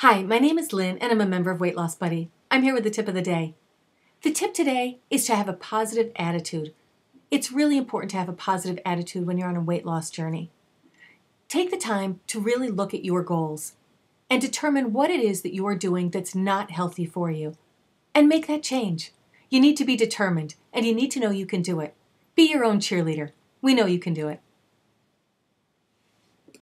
Hi, my name is Lynne, and I'm a member of Weight Loss Buddy. I'm here with the tip of the day. The tip today is to have a positive attitude. It's really important to have a positive attitude when you're on a weight loss journey. Take the time to really look at your goals and determine what it is that you are doing that's not healthy for you and make that change. You need to be determined and you need to know you can do it. Be your own cheerleader. We know you can do it.